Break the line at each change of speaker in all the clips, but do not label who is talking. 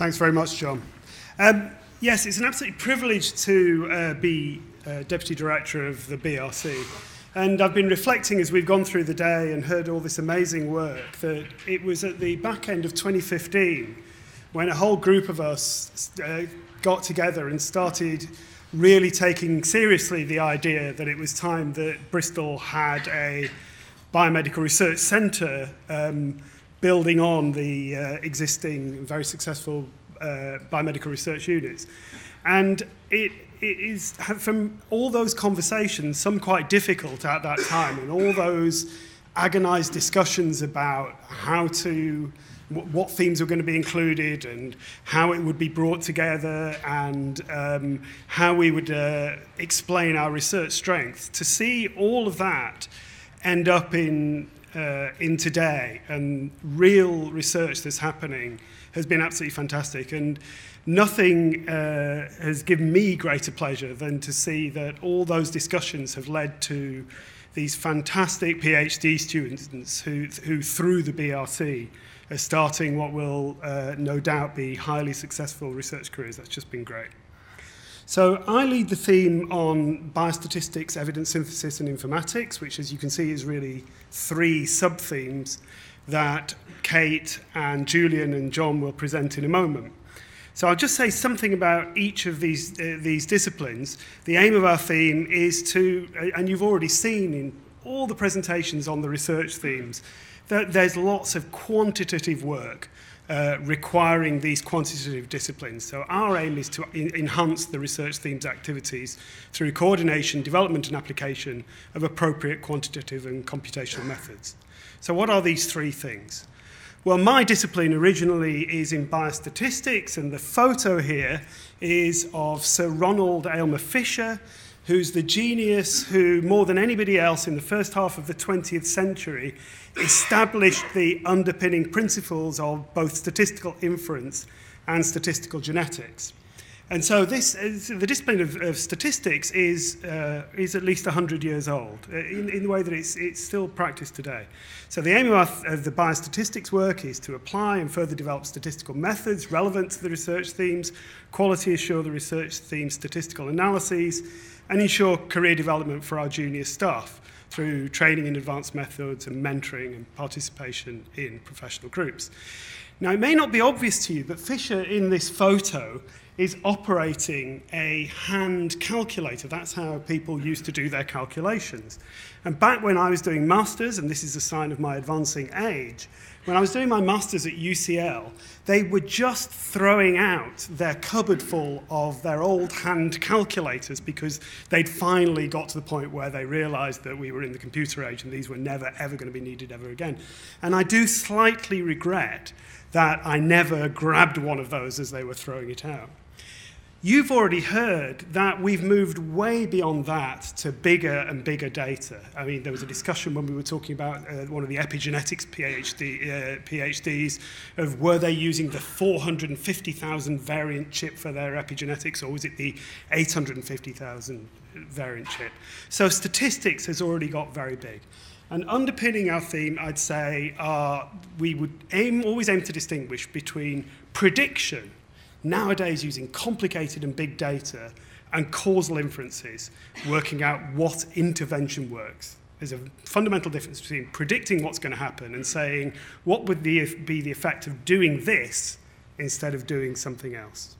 Thanks very much, John. Um, yes, it's an absolute privilege to uh, be uh, Deputy Director of the BRC. And I've been reflecting as we've gone through the day and heard all this amazing work that it was at the back end of 2015 when a whole group of us uh, got together and started really taking seriously the idea that it was time that Bristol had a biomedical research centre um, building on the uh, existing very successful uh, biomedical research units. And it, it is, from all those conversations, some quite difficult at that time, and all those agonized discussions about how to, what themes were going to be included and how it would be brought together and um, how we would uh, explain our research strength. To see all of that end up in, uh, in today and real research that's happening has been absolutely fantastic. And nothing uh, has given me greater pleasure than to see that all those discussions have led to these fantastic PhD students who, who through the BRC, are starting what will uh, no doubt be highly successful research careers. That's just been great. So I lead the theme on biostatistics, evidence synthesis, and informatics, which, as you can see, is really three sub-themes that Kate and Julian and John will present in a moment. So I'll just say something about each of these, uh, these disciplines. The aim of our theme is to, and you've already seen in all the presentations on the research themes, that there's lots of quantitative work uh, requiring these quantitative disciplines. So our aim is to enhance the research themes activities through coordination, development and application of appropriate quantitative and computational methods. So what are these three things? Well, my discipline originally is in biostatistics, and the photo here is of Sir Ronald Aylmer Fisher, who's the genius who, more than anybody else in the first half of the 20th century, established the underpinning principles of both statistical inference and statistical genetics. And so this, the discipline of, of statistics is, uh, is at least 100 years old uh, in, in the way that it's, it's still practiced today. So the aim of, our, of the biostatistics work is to apply and further develop statistical methods relevant to the research themes, quality assure the research themes, statistical analyses, and ensure career development for our junior staff through training in advanced methods and mentoring and participation in professional groups. Now, it may not be obvious to you, but Fisher in this photo is operating a hand calculator. That's how people used to do their calculations. And back when I was doing masters, and this is a sign of my advancing age, when I was doing my masters at UCL, they were just throwing out their cupboard full of their old hand calculators because they'd finally got to the point where they realized that we were in the computer age and these were never, ever going to be needed ever again. And I do slightly regret that I never grabbed one of those as they were throwing it out. You've already heard that we've moved way beyond that to bigger and bigger data. I mean, there was a discussion when we were talking about uh, one of the epigenetics PhD, uh, PhDs of were they using the 450,000 variant chip for their epigenetics or was it the 850,000 variant chip? So statistics has already got very big. And underpinning our theme, I'd say, are we would aim, always aim to distinguish between prediction nowadays using complicated and big data and causal inferences, working out what intervention works. There's a fundamental difference between predicting what's going to happen and saying, what would the, be the effect of doing this instead of doing something else?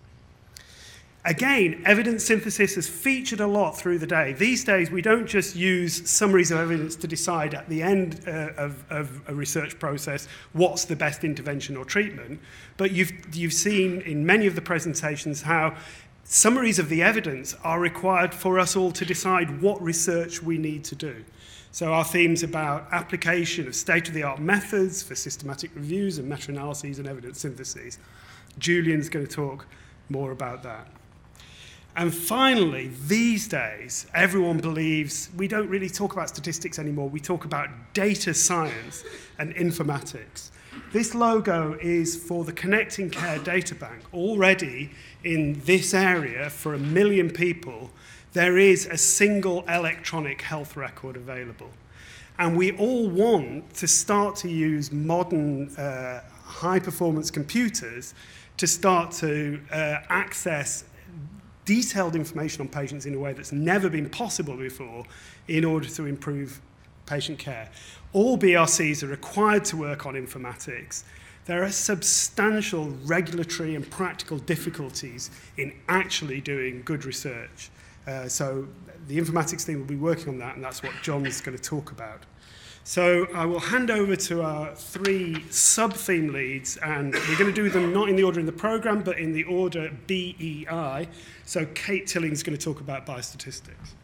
Again, evidence synthesis has featured a lot through the day. These days, we don't just use summaries of evidence to decide at the end uh, of, of a research process what's the best intervention or treatment, but you've, you've seen in many of the presentations how summaries of the evidence are required for us all to decide what research we need to do. So our themes about application of state-of-the-art methods for systematic reviews and meta-analyses and evidence syntheses. Julian's going to talk more about that. And finally, these days, everyone believes we don't really talk about statistics anymore. We talk about data science and informatics. This logo is for the Connecting Care Data Bank. Already in this area, for a million people, there is a single electronic health record available. And we all want to start to use modern uh, high performance computers to start to uh, access detailed information on patients in a way that's never been possible before in order to improve patient care. All BRCs are required to work on informatics. There are substantial regulatory and practical difficulties in actually doing good research. Uh, so the informatics team will be working on that, and that's what John's going to talk about. So I will hand over to our three sub-theme leads, and we're going to do them not in the order in the program, but in the order BEI. So Kate Tilling is going to talk about biostatistics.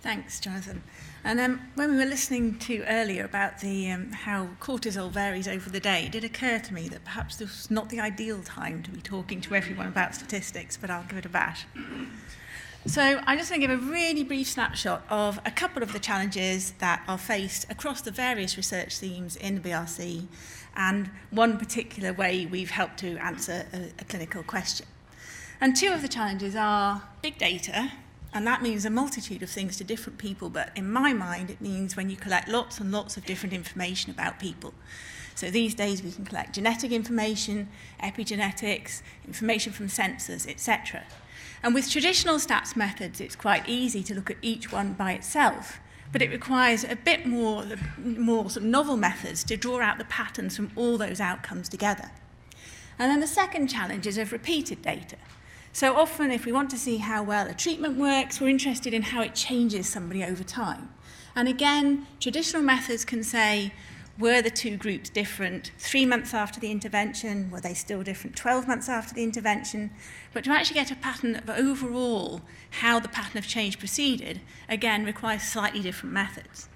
Thanks, Jonathan. And um, when we were listening to earlier about the, um, how cortisol varies over the day, it did occur to me that perhaps this was not the ideal time to be talking to everyone about statistics, but I'll give it a bash. So I'm just going to give a really brief snapshot of a couple of the challenges that are faced across the various research themes in the BRC and one particular way we've helped to answer a, a clinical question. And two of the challenges are big data, and that means a multitude of things to different people, but in my mind, it means when you collect lots and lots of different information about people. So these days we can collect genetic information, epigenetics, information from sensors, etc. And with traditional stats methods, it's quite easy to look at each one by itself, but it requires a bit more, more sort of novel methods to draw out the patterns from all those outcomes together. And then the second challenge is of repeated data. So often, if we want to see how well a treatment works, we're interested in how it changes somebody over time. And again, traditional methods can say, were the two groups different three months after the intervention? Were they still different 12 months after the intervention? But to actually get a pattern of overall how the pattern of change proceeded, again, requires slightly different methods.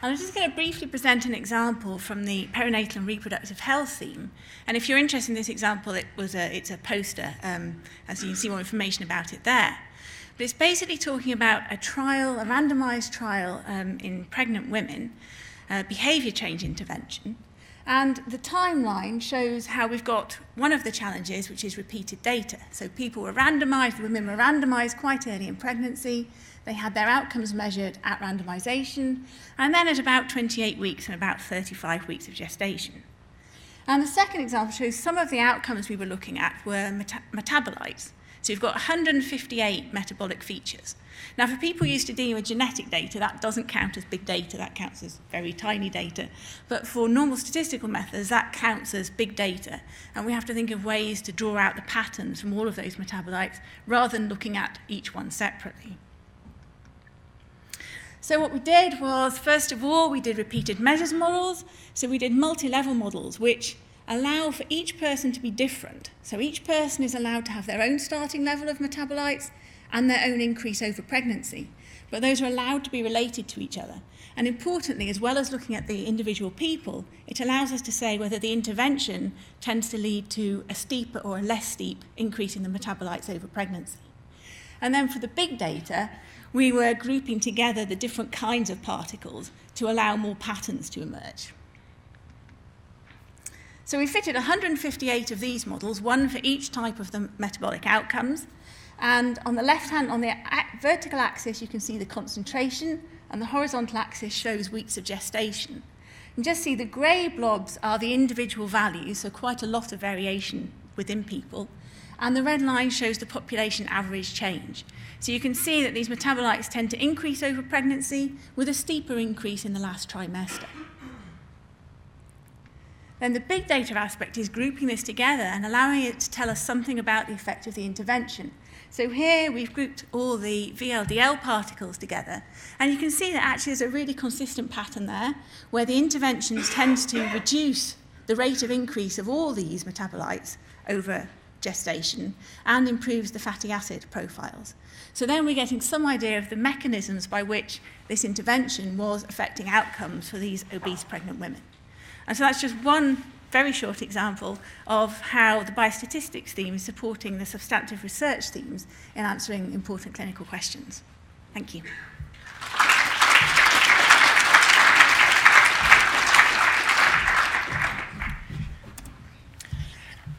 I'm just going to briefly present an example from the perinatal and reproductive health theme. And if you're interested in this example, it was a, it's a poster, um, as you can see more information about it there. But it's basically talking about a trial, a randomized trial um, in pregnant women, uh, behavior change intervention. And the timeline shows how we've got one of the challenges, which is repeated data. So people were randomized, women were randomized quite early in pregnancy, They had their outcomes measured at randomization, and then at about 28 weeks and about 35 weeks of gestation. And the second example shows some of the outcomes we were looking at were meta metabolites. So you've got 158 metabolic features. Now, for people used to dealing with genetic data, that doesn't count as big data, that counts as very tiny data. But for normal statistical methods, that counts as big data. And we have to think of ways to draw out the patterns from all of those metabolites rather than looking at each one separately. So what we did was, first of all, we did repeated measures models. So we did multi-level models, which allow for each person to be different. So each person is allowed to have their own starting level of metabolites and their own increase over pregnancy. But those are allowed to be related to each other. And importantly, as well as looking at the individual people, it allows us to say whether the intervention tends to lead to a steeper or a less steep increase in the metabolites over pregnancy. And then for the big data, we were grouping together the different kinds of particles to allow more patterns to emerge. So we fitted 158 of these models, one for each type of the metabolic outcomes. And on the left hand, on the vertical axis, you can see the concentration, and the horizontal axis shows weeks of gestation. You just see the grey blobs are the individual values, so quite a lot of variation within people. And the red line shows the population average change. So you can see that these metabolites tend to increase over pregnancy with a steeper increase in the last trimester. Then the big data aspect is grouping this together and allowing it to tell us something about the effect of the intervention. So here we've grouped all the VLDL particles together, and you can see that actually there's a really consistent pattern there, where the interventions tends to reduce the rate of increase of all these metabolites over gestation and improves the fatty acid profiles. So then we're getting some idea of the mechanisms by which this intervention was affecting outcomes for these obese pregnant women. And so that's just one very short example of how the biostatistics theme is supporting the substantive research themes in answering important clinical questions. Thank you.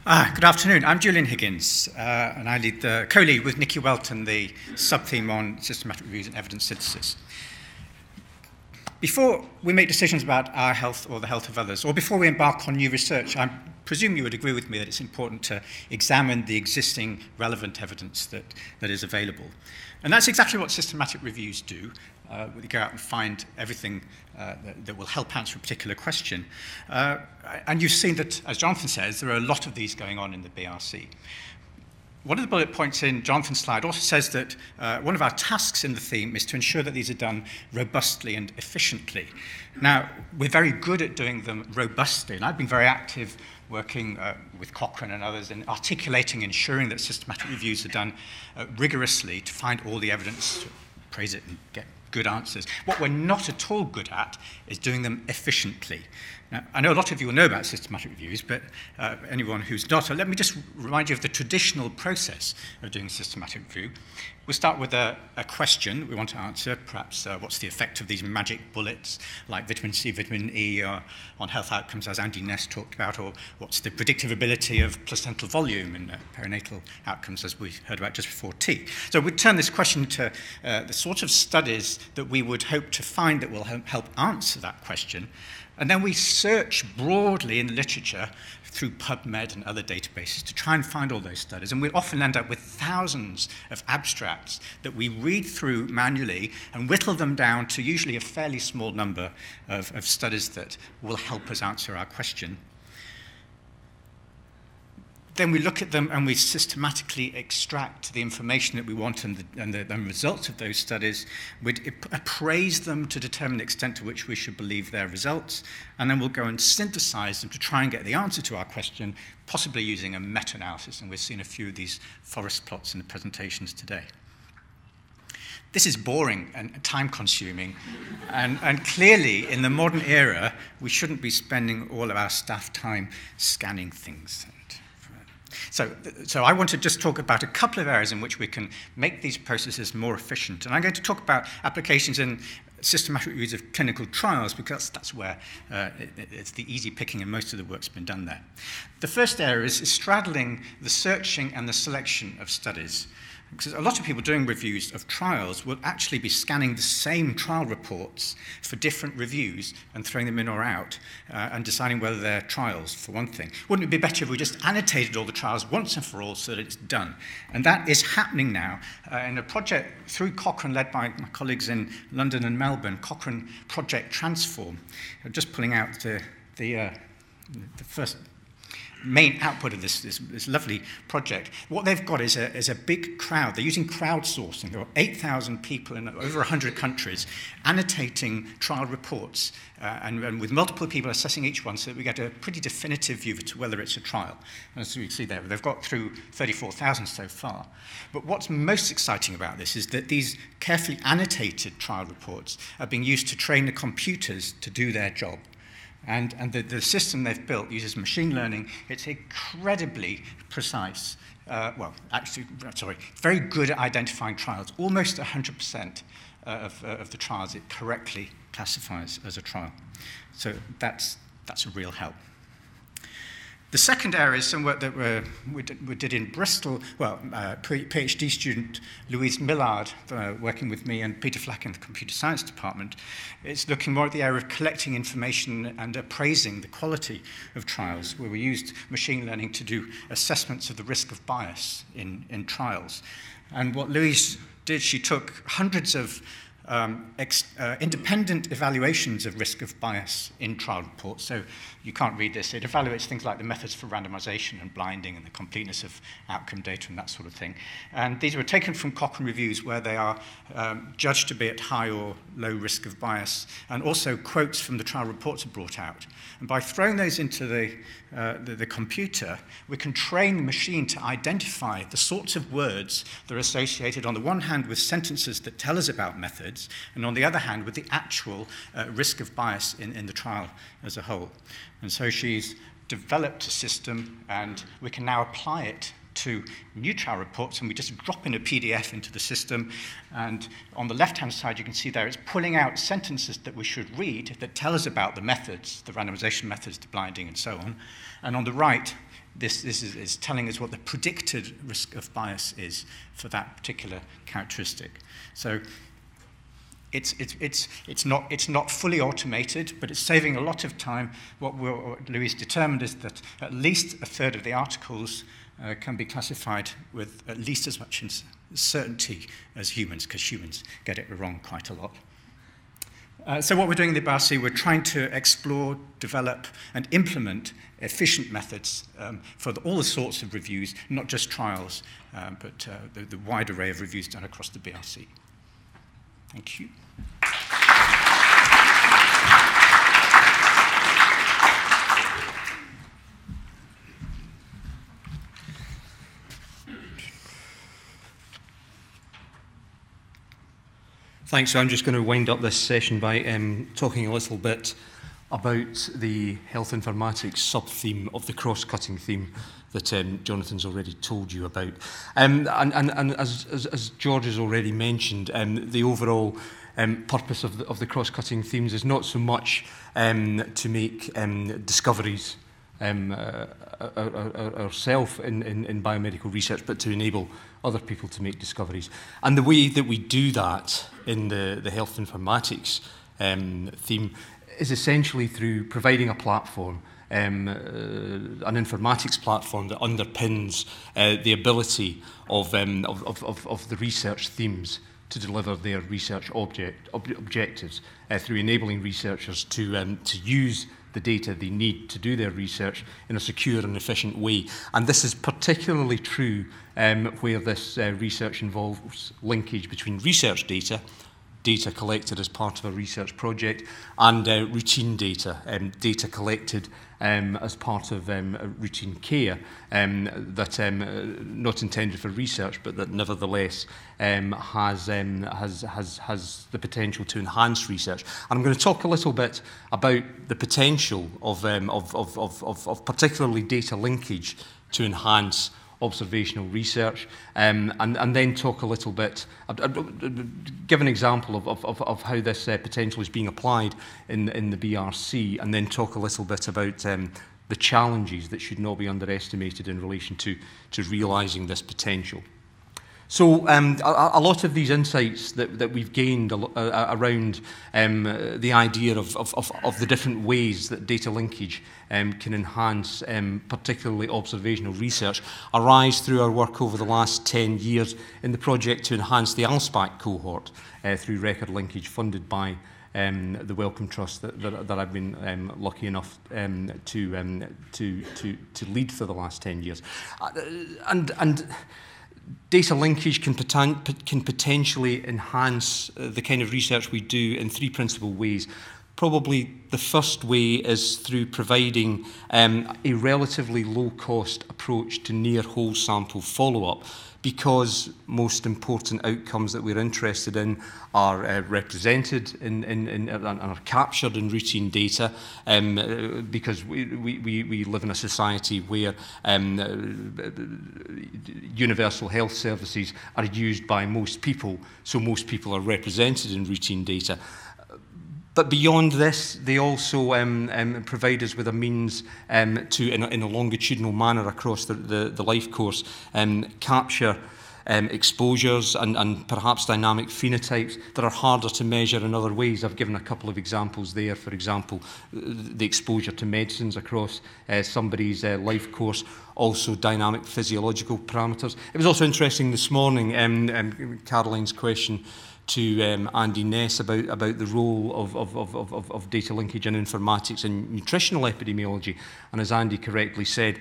Ah, good afternoon. I'm Julian Higgins, uh, and I lead the co-lead with Nicky Welton the sub-theme on systematic reviews and evidence synthesis. Before we make decisions about our health or the health of others, or before we embark on new research, I presume you would agree with me that it's important to examine the existing relevant evidence that, that is available. And that's exactly what systematic reviews do. Uh, go out and find everything uh, that, that will help answer a particular question. Uh, and you've seen that, as Jonathan says, there are a lot of these going on in the BRC. One of the bullet points in Jonathan's slide also says that uh, one of our tasks in the theme is to ensure that these are done robustly and efficiently. Now, we're very good at doing them robustly, and I've been very active working uh, with Cochrane and others in articulating, ensuring that systematic reviews are done uh, rigorously to find all the evidence, to praise it and get good answers. What we're not at all good at is doing them efficiently. Now, I know a lot of you will know about systematic reviews, but uh, anyone who's not, let me just remind you of the traditional process of doing a systematic review. We'll start with a, a question we want to answer, perhaps uh, what's the effect of these magic bullets like vitamin C, vitamin E uh, on health outcomes, as Andy Ness talked about, or what's the predictive ability of placental volume in uh, perinatal outcomes, as we heard about just before tea. So we turn this question to uh, the sort of studies that we would hope to find that will help answer that question. And then we search broadly in literature through PubMed and other databases to try and find all those studies. And we often end up with thousands of abstracts that we read through manually and whittle them down to usually a fairly small number of, of studies that will help us answer our question then we look at them and we systematically extract the information that we want and the, and the, and results of those studies. We'd appraise them to determine the extent to which we should believe their results, and then we'll go and synthesize them to try and get the answer to our question, possibly using a meta analysis. And we've seen a few of these forest plots in the presentations today. This is boring and time consuming, and, and clearly, in the modern era, we shouldn't be spending all of our staff time scanning things. So, so I want to just talk about a couple of areas in which we can make these processes more efficient. And I'm going to talk about applications in systematic use of clinical trials because that's where uh, it, it's the easy picking and most of the work's been done there. The first area is, is straddling the searching and the selection of studies. Because a lot of people doing reviews of trials will actually be scanning the same trial reports for different reviews and throwing them in or out uh, and deciding whether they're trials, for one thing. Wouldn't it be better if we just annotated all the trials once and for all so that it's done? And that is happening now uh, in a project through Cochrane, led by my colleagues in London and Melbourne, Cochrane Project Transform. I'm just pulling out the, the, uh, the first main output of this, this, this lovely project. What they've got is a, is a big crowd. They're using crowdsourcing. There are 8,000 people in over 100 countries annotating trial reports uh, and, and, with multiple people assessing each one so that we get a pretty definitive view to whether it's a trial. And as you see there, they've got through 34,000 so far. But what's most exciting about this is that these carefully annotated trial reports are being used to train the computers to do their job. And, and the, the system they've built uses machine learning. It's incredibly precise. Uh, well, actually, sorry, very good at identifying trials. Almost 100% uh, of, uh, of the trials it correctly classifies as a trial. So that's, that's a real help. The second area is some work that we did, we did in Bristol. Well, uh, PhD student Louise Millard, uh, working with me, and Peter Flach in the computer science department, is looking more at the area of collecting information and appraising the quality of trials, where we used machine learning to do assessments of the risk of bias in, in trials. And what Louise did, she took hundreds of um, ex, uh, independent evaluations of risk of bias in trial reports. So you can't read this. It evaluates things like the methods for randomization and blinding and the completeness of outcome data and that sort of thing. And these were taken from Cochrane reviews where they are um, judged to be at high or low risk of bias. And also quotes from the trial reports are brought out. And by throwing those into the, uh, the, the computer, we can train the machine to identify the sorts of words that are associated on the one hand with sentences that tell us about methods, and on the other hand with the actual uh, risk of bias in, in the trial as a whole. And so she's developed a system, and we can now apply it to new trial reports, and we just drop in a PDF into the system. And on the left-hand side, you can see there it's pulling out sentences that we should read that tell us about the methods, the randomization methods, the blinding, and so on. And on the right, this, this is, is telling us what the predicted risk of bias is for that particular characteristic. So it's, it's, it's, it's, not, it's not fully automated, but it's saving a lot of time. What, what determined is that at least a third of the articles uh, can be classified with at least as much certainty as humans, because humans get it wrong quite a lot. Uh, so what we're doing in the BRC, we're trying to explore, develop, and implement efficient methods um, for the, all the sorts of reviews, not just trials, um, but uh, the, the wide array of reviews done across the BRC. Thank you.
Thanks. So I'm just going to wind up this session by um, talking a little bit about the health informatics sub-theme of the cross-cutting theme that um, Jonathan's already told you about. Um, and and, and as, as, as George has already mentioned, um, the overall um, purpose of the, of the cross-cutting themes is not so much um, to make um, discoveries um, uh, ourselves in, in, in biomedical research, but to enable other people to make discoveries. And the way that we do that in the, the health informatics theme is essentially through providing a platform, um, uh, an informatics platform that underpins uh, the ability of, um, of, of, of, the research themes to deliver their research object, ob objectives uh, through enabling researchers to, um, to use the data they need to do their research in a secure and efficient way. And this is particularly true um, where this uh, research involves linkage between research data data collected as part of a research project and uh, routine data, um, data collected um, as part of um, routine care um, that um, uh, not intended for research but that nevertheless um, has, um, has, has, has the potential to enhance research. And I'm going to talk a little bit about the potential of, um, of, of, of, of, of particularly data linkage to enhance observational research, um, and, and then talk a little bit, I, I, give an example of, of, of how this uh, potential is being applied in, in the BRC, and then talk a little bit about um, the challenges that should not be underestimated in relation to, to realising this potential. So um, a, a lot of these insights that, that we've gained around um, the idea of, of, of, the different ways that data linkage um, can enhance um, particularly observational research arise through our work over the last 10 years in the project to enhance the ALSPAC cohort uh, through record linkage funded by um, the Wellcome Trust that, that, that I've been um, lucky enough to, to, to, to lead for the last 10 years. Uh, and, and data linkage can, poten can potentially enhance uh, the kind of research we do in three principal ways. probably the first way is through providing um, a relatively low cost approach to near whole sample follow up because most important outcomes that we're interested in are uh, represented in, in, in, uh, and are captured in routine data um, uh, because we, we, we live in a society where um, uh, universal health services are used by most people, so most people are represented in routine data. But beyond this, they also um, um, provide us with a means um, to, in a, in a longitudinal manner across the, the, the life course, um, capture um, exposures and, and perhaps dynamic phenotypes that are harder to measure in other ways. I've given a couple of examples there. For example, the exposure to medicines across uh, somebody's uh, life course, also dynamic physiological parameters. It was also interesting this morning, um, um, Caroline's question. To um, Andy Ness about, about the role of, of, of, of, of data linkage and informatics and nutritional epidemiology. And as Andy correctly said,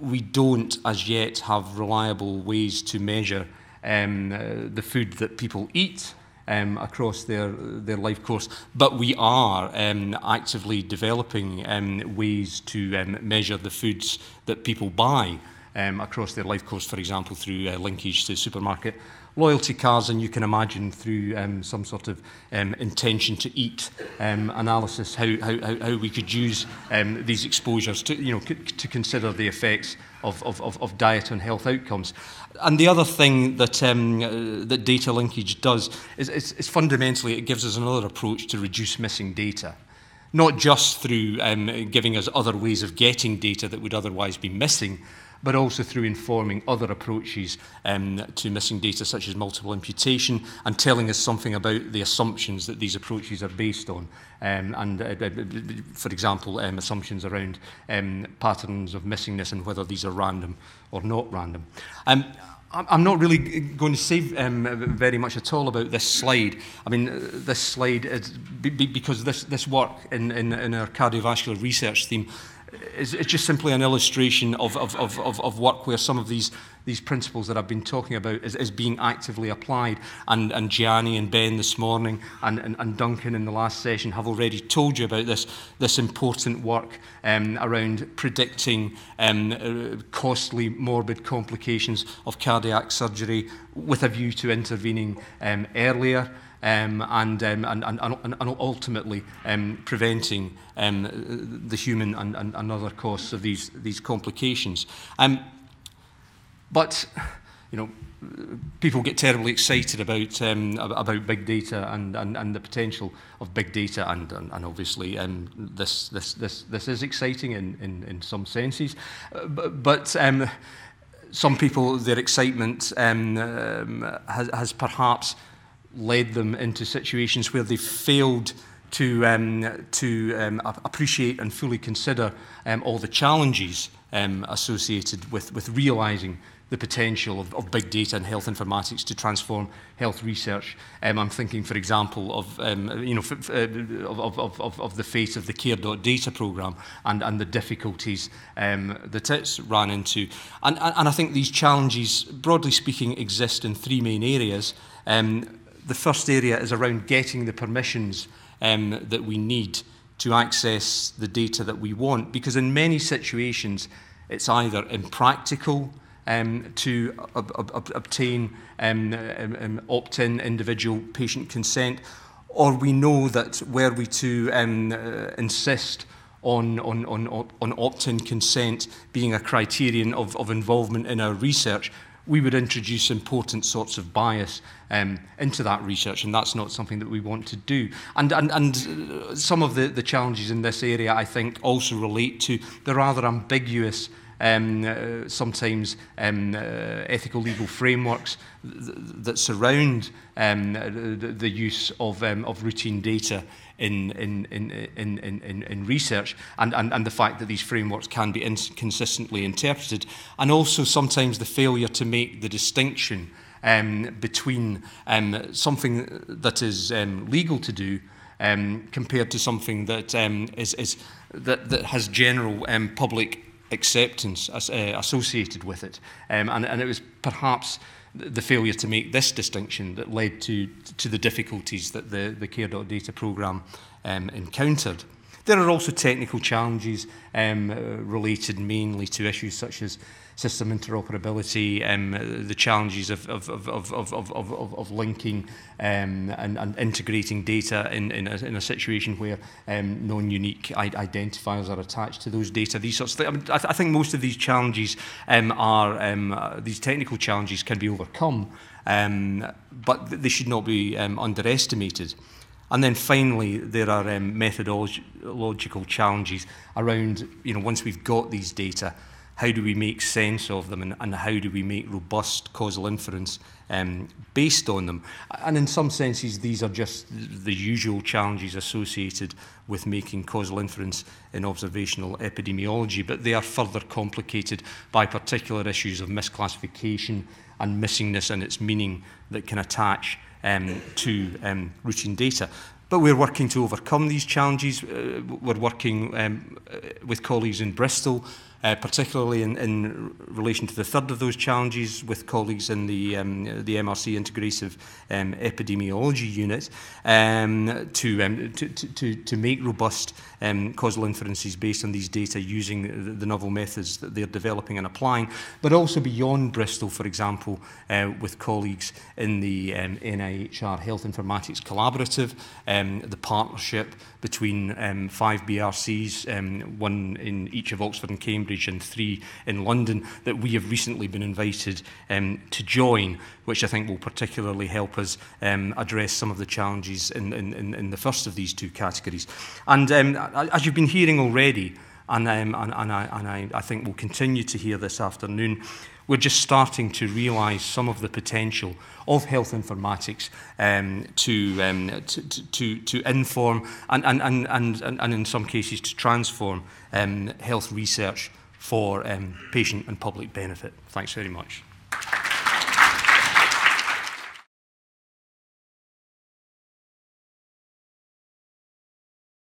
we don't as yet have reliable ways to measure um, uh, the food that people eat um, across their, their life course. But we are um, actively developing um, ways to um, measure the foods that people buy um, across their life course, for example, through uh, linkage to supermarket loyalty cards, and you can imagine through um, some sort of um, intention to eat um, analysis how, how, how we could use um, these exposures to, you know, c- to consider the effects of, of, of, of diet on health outcomes. And the other thing that, um, uh, that data linkage does is, is, is fundamentally it gives us another approach to reduce missing data. Not just through um, giving us other ways of getting data that would otherwise be missing, but also through informing other approaches um, to missing data, such as multiple imputation, and telling us something about the assumptions that these approaches are based on. Um, and, uh, uh, for example, um, assumptions around um, patterns of missingness and whether these are random or not random. Um, I'm not really going to say um, very much at all about this slide. I mean, this slide is because this, this work in, in, in our cardiovascular research theme is, it's just simply an illustration of, of, of, of, of work where some of these, these principles that I've been talking about is, is being actively applied. And, and Gianni and Ben this morning and, and, and Duncan in the last session have already told you about this, this important work um, around predicting um, uh, costly morbid complications of cardiac surgery with a view to intervening um, earlier um, and, um, and, and, and, and ultimately um, preventing um, the human and, and, and other costs of these, these complications. Um, but, you know, people get terribly excited about um, about big data and, and, and the potential of big data and and, and obviously um, this this this this is exciting in in, in some senses, uh, but, but um, some people their excitement um, um, has, has perhaps led them into situations where they failed to, um, to um, appreciate and fully consider um, all the challenges um, associated with, with realizing the potential of, of big data and health informatics to transform health research. Um, I'm thinking, for example, of um, you know f- uh, of, of, of, of the fate of the Care.data program and, and the difficulties um, that it's ran into. And, and I think these challenges, broadly speaking, exist in three main areas. Um, the first area is around getting the permissions um, that we need to access the data that we want, because in many situations, it's either impractical, um, to ob ob obtain um, um, um, opt-in individual patient consent, or we know that were we to um, uh, insist on, on, on, on opt-in consent being a criterion of, of involvement in our research, we would introduce important sorts of bias um, into that research, and that's not something that we want to do. And, and, and uh, some of the, the challenges in this area, I think, also relate to the rather ambiguous um, uh, sometimes um, uh, ethical legal frameworks th that surround um, uh, the, the use of, um, of routine data in, in, in, in, in, in research and, and, and the fact that these frameworks can be inconsistently interpreted. And also sometimes the failure to make the distinction um, between um, something that is um, legal to do um, compared to something that um, is, is that, that has general um, public acceptance as, uh, associated with it. Um, and, and it was perhaps the failure to make this distinction that led to, to the difficulties that the, the Care.data programme um, encountered. There are also technical challenges um, uh, related mainly to issues such as system interoperability, um, the challenges of, of, of, of, of, of, of, of linking um, and, and integrating data in, in, a, in a situation where um, non-unique identifiers are attached to those data, these sorts of things. I, mean, I, th I think most of these challenges um, are, um, uh, these technical challenges can be overcome, um, but they should not be um, underestimated. And then finally, there are um, methodological challenges around, you know, once we've got these data, how do we make sense of them and, and how do we make robust causal inference um, based on them? And in some senses, these are just the usual challenges associated with making causal inference in observational epidemiology, but they are further complicated by particular issues of misclassification and missingness and its meaning that can attach um, to um, routine data. But we're working to overcome these challenges. Uh, we're working um, uh, with colleagues in Bristol uh, particularly in, in relation to the third of those challenges with colleagues in the, um, the MRC Integrative um, Epidemiology Unit um, to, um, to, to, to make robust um, causal inferences based on these data using the, the novel methods that they're developing and applying, but also beyond Bristol, for example, uh, with colleagues in the um, NIHR Health Informatics Collaborative, um, the partnership between um, five BRCs, um, one in each of Oxford and Cambridge and three in London, that we have recently been invited um, to join, which I think will particularly help us um, address some of the challenges in, in, in the first of these two categories. And um, as you've been hearing already, and, um, and, and, I, and I, I think we'll continue to hear this afternoon, we're just starting to realise some of the potential of health informatics um, to, um, to, to, to inform and, and, and, and, and in some cases to transform um, health research for um, patient and public benefit. Thanks very much.